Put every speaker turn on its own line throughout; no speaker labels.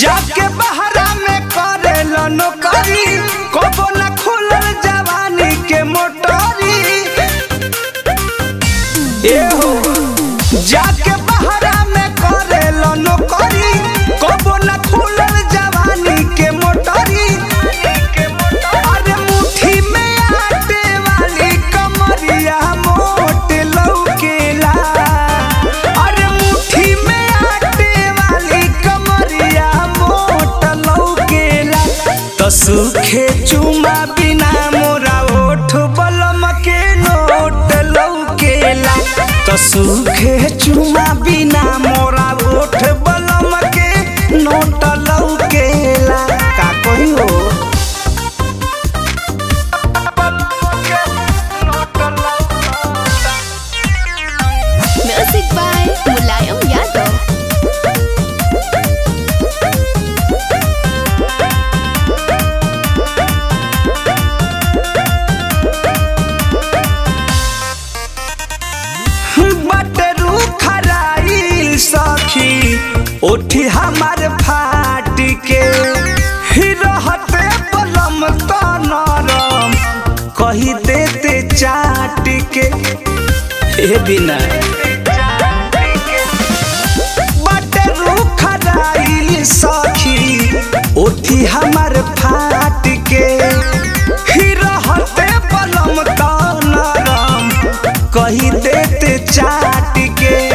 जाके बहरा में करेला नौकरी कोबो उठी हमार फाट के ही रहते बलम तो नरम। कही देते चाट के ए बिना। हमार फाट के ही रहते बलम तो नरम। कही देते चाट के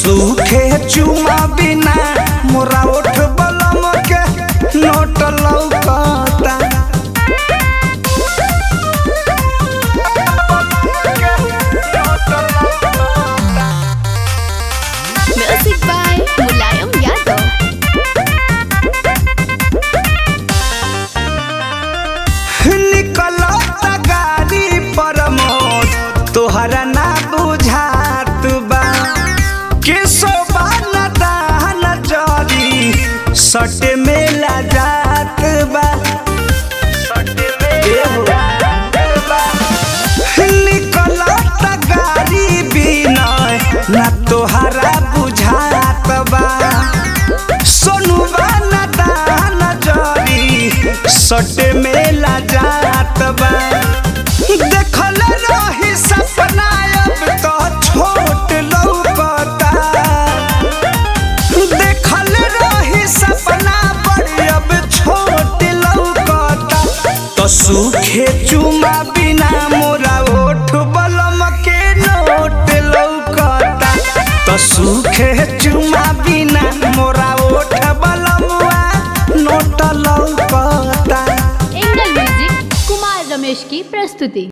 सूखे चुमा बिना मोरा ओठ सट मेला जात बा। ना तोहरा बुझात बा। सोनुबा ना दान जरी सट मेला जात सूखे चुमा बिना मोरा ओठ बलम के नोट लौकता। तो सूखे चुमा बिना मोरा ओठ बलमुआ नोट लौकता।
कुमार रमेश की प्रस्तुति।